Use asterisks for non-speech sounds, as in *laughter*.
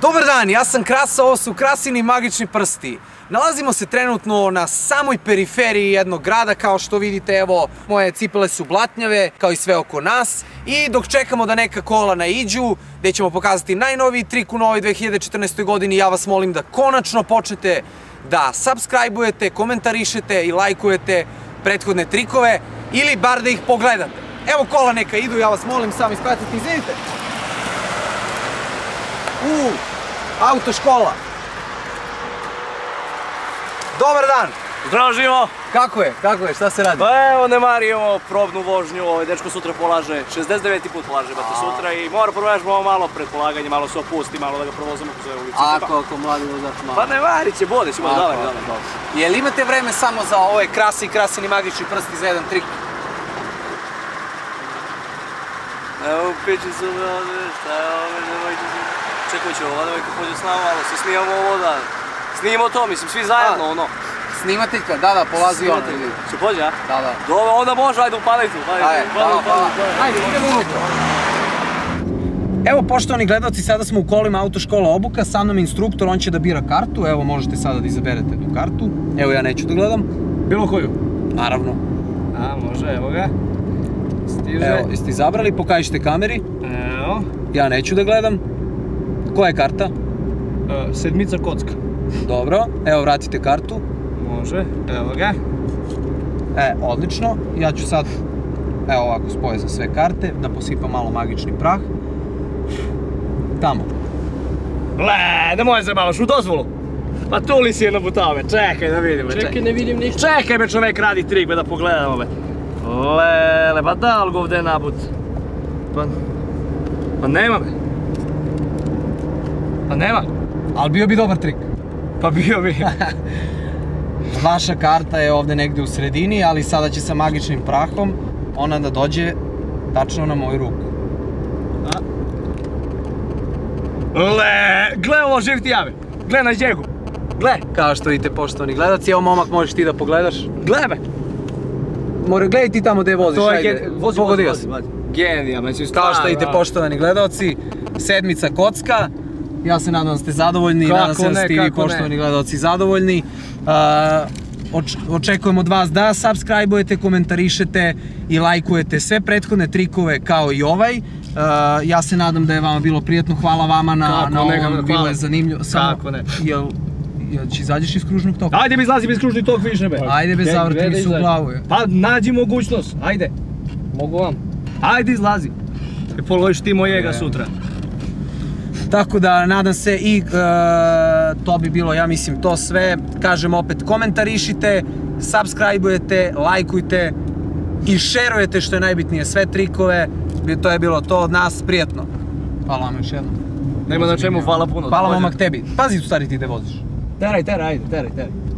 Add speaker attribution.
Speaker 1: Dobar dan, ja sam Krasa, ovo su Krasini magični prsti. Nalazimo se trenutno na samoj periferiji jednog grada, kao što vidite, evo, moje cipele su blatnjave, kao i sve oko nas. I dok čekamo da neka kola naiđu, gdje ćemo pokazati najnoviji trik u novoj 2014. godini, ja vas molim da konačno počnete da subscribe-ujete, komentarišete i lajkujete prethodne trikove, ili bar da ih pogledate. Evo kola neka idu, ja vas molim, sami ispratite, izvinite. U, autoškola. Dobar dan.
Speaker 2: Zdravo živo!
Speaker 1: Kako je? Kako je? Šta se radi?
Speaker 2: Pa evo ne marimo probnu vožnju, ovaj dečko sutra polaže, 69. put polaže bate sutra i mora provežbamo malo pred polaganje, malo se opusti, malo da ga provozimo kroz ove ulice.
Speaker 1: Ako, ako mladi vozač malo.
Speaker 2: Pa ne vari će, bode ćemo, dobar, dobar.
Speaker 1: dobro. Jel imate vreme samo za ove krasi i krasini magični prsti za jedan trik?
Speaker 2: Evo pići su me ovdje, šta je ovo, nemojte se... Čekaj će ova devojka pođe s nama malo, se snimamo ovo da... Snimamo to, mislim, svi zajedno, ono.
Speaker 1: Snimateljka? Da, da, polazi ona.
Speaker 2: Snimatelj. Će pođe, a?
Speaker 1: Da, da.
Speaker 2: Dobro, onda može, ajde upalaj tu,
Speaker 1: Ajde,
Speaker 2: upalaj.
Speaker 1: Ajde, idemo unutra. Evo, poštovani gledalci, sada smo u kolima autoškola obuka, sa mnom je instruktor, on će da bira kartu, evo možete sada da izaberete tu kartu. Evo ja neću da gledam,
Speaker 2: Bilo koju?
Speaker 1: naravno.
Speaker 2: A, može, evo ga. Stiže.
Speaker 1: Evo, jeste izabrali, pokažite kameri,
Speaker 2: Evo.
Speaker 1: ja neću da gledam. Koja je karta?
Speaker 2: E, sedmica kocka.
Speaker 1: Dobro, evo vratite kartu.
Speaker 2: Može, evo ga.
Speaker 1: E, odlično. Ja ću sad, evo ovako spoje za sve karte, da posipam malo magični prah. Tamo.
Speaker 2: Le, ne možeš se bavaš u dozvolu. Pa tu li si jedno butave, čekaj da vidimo.
Speaker 3: Čekaj, ne vidim ništa.
Speaker 2: Čekaj me čovjek radi trik, be da pogledamo be. Lele, pa da li ga ovdje nabut? Pa, pa nema me. Pa nema.
Speaker 1: Ali bio bi dobar trik.
Speaker 2: Pa bio bi. *laughs*
Speaker 1: Vaša karta je ovdje negdje u sredini, ali sada će sa magičnim prahom ona da dođe tačno na moju ruku.
Speaker 2: Le, gle ovo živ ti jave. Gle na djegu. Gle,
Speaker 1: Kao što vidite, poštovani gledaci, evo momak možeš ti da pogledaš.
Speaker 2: gle me.
Speaker 1: More, gledaj ti tamo gdje voziš,
Speaker 2: To je
Speaker 1: ajde.
Speaker 2: gen... Vozi, vozi,
Speaker 1: sam.
Speaker 2: vozi. Genija, znači
Speaker 1: Kao što vidite, poštovani gledalci, sedmica kocka. Ja se nadam da ste zadovoljni,
Speaker 2: Kako
Speaker 1: nadam se da ste i vi poštovani gledalci zadovoljni. Očekujem od vas da subscribe-ujete, komentarišete i lajkujete sve prethodne trikove kao i ovaj. Ja se nadam da je vama bilo prijetno, hvala vama na,
Speaker 2: Kako
Speaker 1: na
Speaker 2: ne,
Speaker 1: ovom, bilo je zanimljivo. Samo-
Speaker 2: Kako ne.
Speaker 1: Jel, jel će izađeš iz kružnog toka?
Speaker 2: Ajde mi izlazi bez kružni tok više be.
Speaker 1: Ajde bez zavrti mi se u glavu. je.
Speaker 2: Pa nađi mogućnost, ajde.
Speaker 3: Mogu vam.
Speaker 2: Ajde izlazi. I položiš ti mojega
Speaker 1: E.
Speaker 2: sutra.
Speaker 1: Tako da nadam se i e, to bi bilo ja mislim to sve. Kažem opet komentarišite, subscribe-ujete, lajkujte i šerujete što je najbitnije sve trikove. To je bilo to od nas, prijetno. Hvala vam još jednom.
Speaker 2: Nema na čemu, hvala puno.
Speaker 1: Hvala momak tebi. Pazi tu stari ti gde voziš.
Speaker 2: Teraj, teraj, ajde, teraj, teraj.